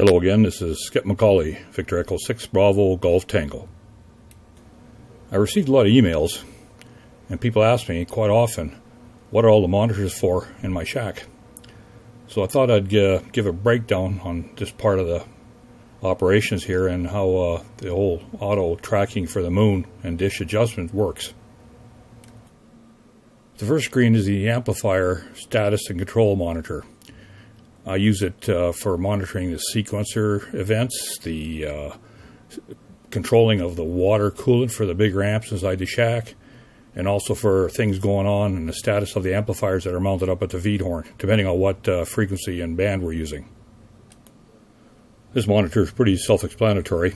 Hello again, this is Skip Macaulay, Victor Echo 6 Bravo Golf Tango. I received a lot of emails, and people ask me quite often, what are all the monitors for in my shack? So I thought I'd uh, give a breakdown on this part of the operations here and how uh, the whole auto tracking for the moon and dish adjustment works. The first screen is the amplifier status and control monitor. I use it uh, for monitoring the sequencer events, the uh, controlling of the water coolant for the big ramps inside the shack, and also for things going on and the status of the amplifiers that are mounted up at the feed horn, depending on what uh, frequency and band we're using. This monitor is pretty self-explanatory.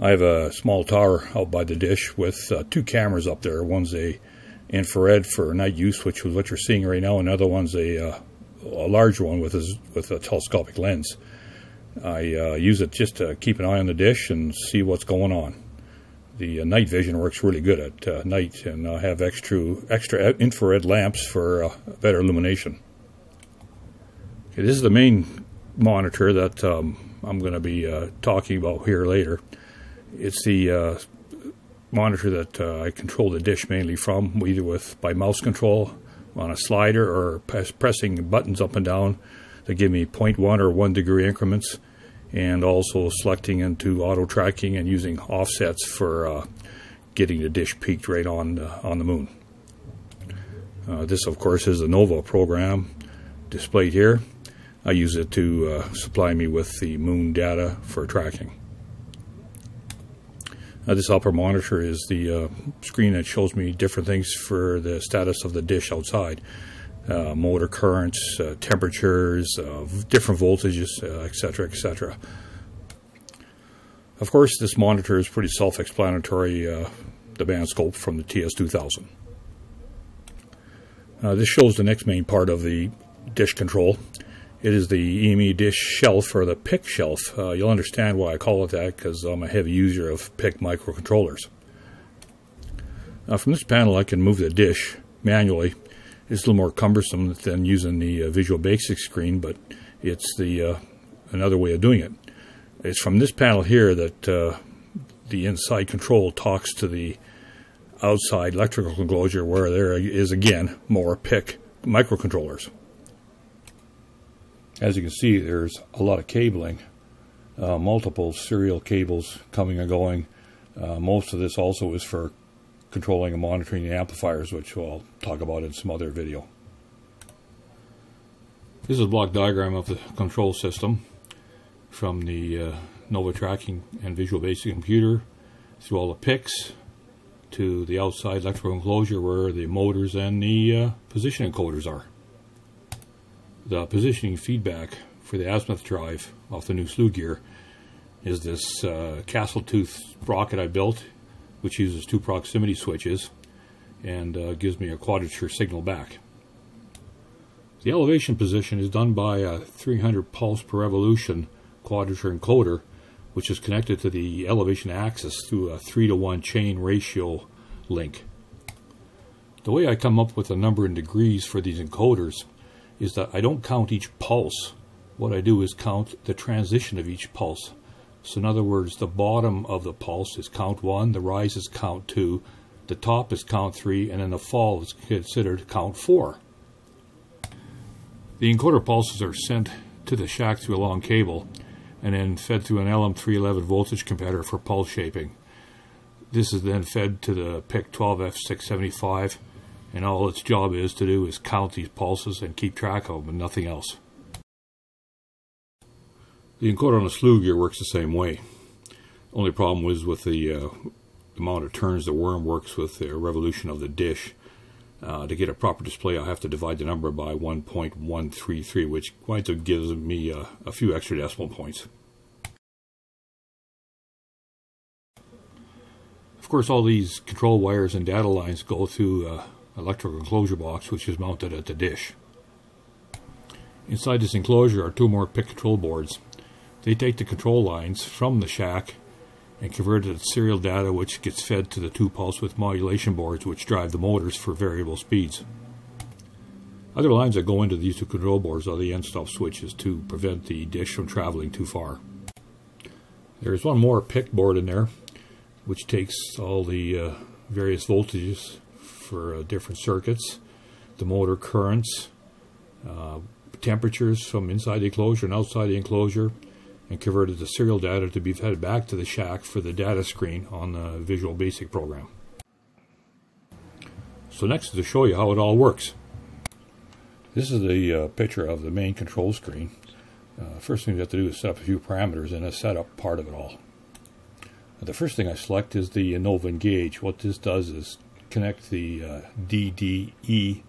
I have a small tower out by the dish with uh, two cameras up there. One's a infrared for night use, which is what you're seeing right now, another one's a uh, a large one with a, with a telescopic lens. I uh, use it just to keep an eye on the dish and see what's going on. The uh, night vision works really good at uh, night, and I have extra extra infrared lamps for uh, better illumination. Okay, this is the main monitor that um, I'm going to be uh, talking about here later. It's the uh, monitor that I control the dish mainly from, either with by mouse control on a slider or press, pressing buttons up and down that give me 0.1 or 1 degree increments and also selecting into auto tracking and using offsets for uh, getting the dish peaked right on uh, on the moon. Uh, this of course is the Nova program displayed here. I use it to uh, supply me with the moon data for tracking. Uh, this upper monitor is the uh, screen that shows me different things for the status of the dish outside. Uh, motor currents, uh, temperatures, uh, different voltages, etc., etc. Of course, this monitor is pretty self-explanatory, uh, the band scope from the TS2000. this shows the next main part of the dish control. It is the EME dish shelf or the PIC shelf. Uh, you'll understand why I call it that because I'm a heavy user of PIC microcontrollers. Now from this panel I can move the dish manually. It's a little more cumbersome than using the uh, Visual Basic screen, but it's the uh, another way of doing it. It's from this panel here that uh, the inside control talks to the outside electrical enclosure where there is again more PIC microcontrollers. As you can see, there's a lot of cabling, uh, multiple serial cables coming and going. Uh, most of this also is for controlling and monitoring the amplifiers, which I'll talk about in some other video. This is a block diagram of the control system from the uh, Nova Tracking and Visual Basic computer through all the PICs to the outside electrical enclosure where the motors and the uh, position encoders are the positioning feedback for the azimuth drive off the new slew gear is this uh, castle tooth sprocket I built, which uses two proximity switches and uh, gives me a quadrature signal back. The elevation position is done by a 300 pulse per revolution quadrature encoder, which is connected to the elevation axis through a 3 to 1 chain ratio link. The way I come up with the number in degrees for these encoders is that I don't count each pulse. What I do is count the transition of each pulse. So in other words, the bottom of the pulse is count 1, the rise is count 2, the top is count 3, and then the fall is considered count 4. The encoder pulses are sent to the shack through a long cable and then fed through an LM311 voltage comparator for pulse shaping. This is then fed to the PIC 12F675 and all its job is to do is count these pulses and keep track of them and nothing else. The encoder on the slew gear works the same way. Only problem was with the uh, amount of turns the worm works with the revolution of the dish. Uh, to get a proper display, I have to divide the number by 1.133, which up gives me uh, a few extra decimal points. Of course, all these control wires and data lines go through uh, electrical enclosure box which is mounted at the dish. Inside this enclosure are two more PIC control boards. They take the control lines from the shack and convert it to serial data which gets fed to the two pulse width modulation boards which drive the motors for variable speeds. Other lines that go into these two control boards are the end stop switches to prevent the dish from traveling too far. There's one more PIC board in there, which takes all the uh, various voltages for uh, different circuits, the motor currents, uh, temperatures from inside the enclosure and outside the enclosure, and converted the serial data to be fed back to the shack for the data screen on the Visual Basic program. So next is to show you how it all works. This is the uh, picture of the main control screen. Uh, first thing you have to do is set up a few parameters and a setup part of it all. The first thing I select is the Nova Engage. What this does is connect the uh, DDE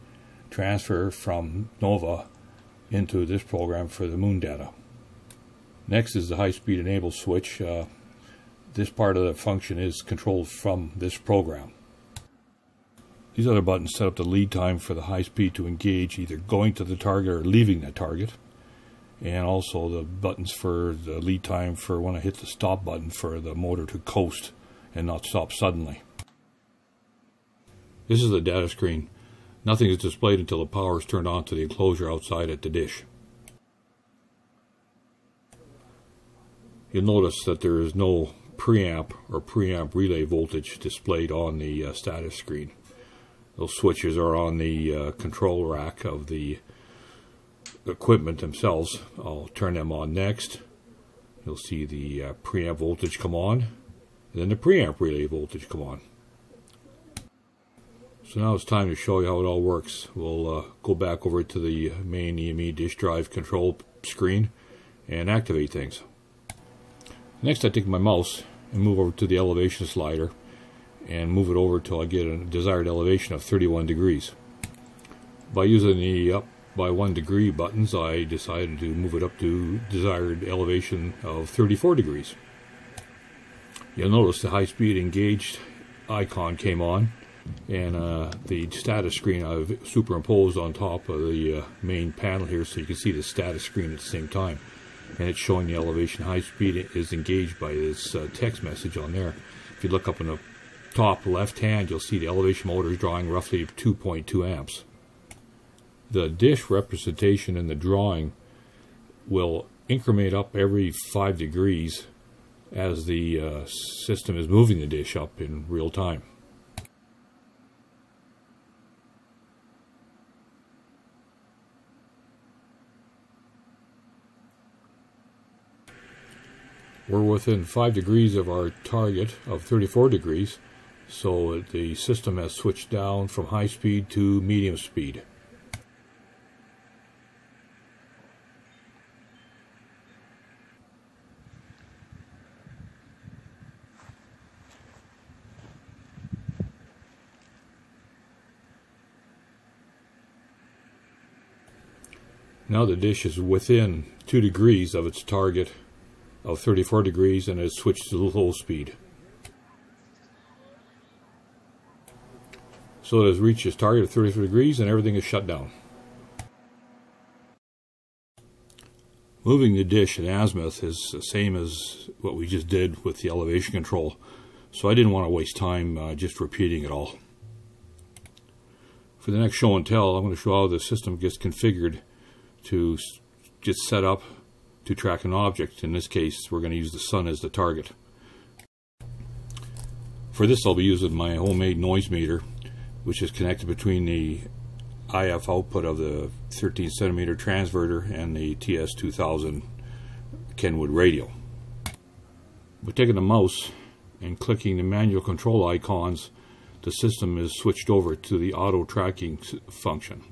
transfer from Nova into this program for the moon data. Next is the high-speed enable switch. Uh, this part of the function is controlled from this program. These other buttons set up the lead time for the high speed to engage either going to the target or leaving the target. And also the buttons for the lead time for when I hit the stop button for the motor to coast and not stop suddenly. This is the data screen. Nothing is displayed until the power is turned on to the enclosure outside at the dish. You'll notice that there is no preamp or preamp relay voltage displayed on the uh, status screen. Those switches are on the uh, control rack of the equipment themselves. I'll turn them on next. You'll see the uh, preamp voltage come on, and then the preamp relay voltage come on. So now it's time to show you how it all works. We'll uh, go back over to the main EME dish drive control screen and activate things. Next I take my mouse and move over to the elevation slider and move it over till I get a desired elevation of 31 degrees. By using the up by one degree buttons, I decided to move it up to desired elevation of 34 degrees. You'll notice the high speed engaged icon came on and uh, the status screen I've superimposed on top of the uh, main panel here so you can see the status screen at the same time and it's showing the elevation high speed is engaged by this uh, text message on there. If you look up in the top left hand, you'll see the elevation motor is drawing roughly 2.2 amps. The dish representation in the drawing will increment up every 5 degrees as the uh, system is moving the dish up in real time. We're within 5 degrees of our target of 34 degrees so the system has switched down from high speed to medium speed. Now the dish is within 2 degrees of its target of 34 degrees and has switched to low speed. So it has reached its target of 33 degrees and everything is shut down. Moving the dish in azimuth is the same as what we just did with the elevation control, so I didn't want to waste time uh, just repeating it all. For the next show and tell, I'm going to show how the system gets configured to get set up to track an object. In this case, we're going to use the sun as the target. For this, I'll be using my homemade noise meter which is connected between the IF output of the 13 centimeter transverter and the TS2000 Kenwood radio. By taking the mouse and clicking the manual control icons, the system is switched over to the auto tracking function.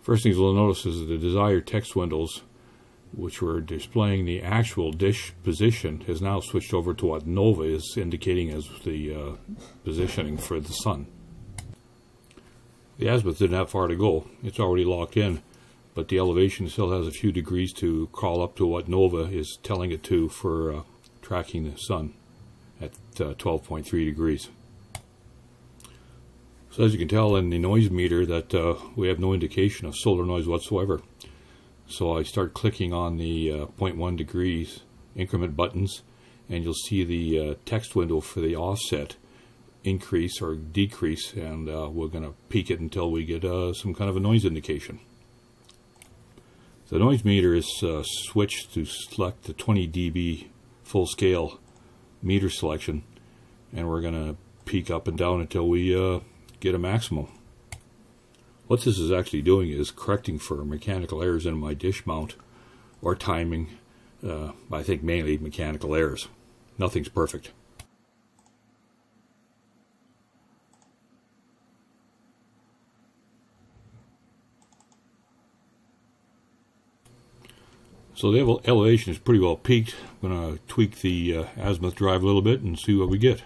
First things you'll notice is the desired text windows which were displaying the actual dish position has now switched over to what NOVA is indicating as the uh, positioning for the sun. The azimuth didn't have far to go. It's already locked in, but the elevation still has a few degrees to crawl up to what NOVA is telling it to for uh, tracking the sun at uh, 12.3 degrees. So as you can tell in the noise meter that uh, we have no indication of solar noise whatsoever. So I start clicking on the uh, 0.1 degrees increment buttons and you'll see the uh, text window for the offset increase or decrease, and uh, we're going to peak it until we get uh, some kind of a noise indication. The noise meter is uh, switched to select the 20 dB full scale meter selection, and we're going to peak up and down until we uh, get a maximum. What this is actually doing is correcting for mechanical errors in my dish mount or timing. Uh, I think mainly mechanical errors. Nothing's perfect. So the elevation is pretty well peaked. I'm going to tweak the uh, azimuth drive a little bit and see what we get.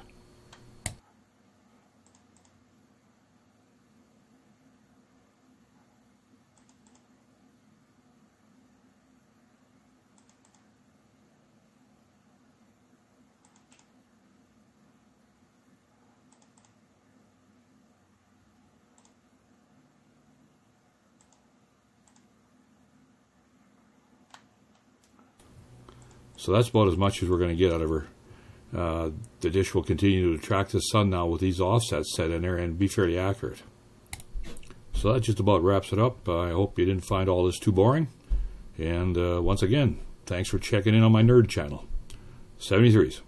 So that's about as much as we're going to get out of her. Uh, the dish will continue to track the sun now with these offsets set in there and be fairly accurate. So that just about wraps it up. Uh, I hope you didn't find all this too boring. And uh, once again, thanks for checking in on my nerd channel. 73s.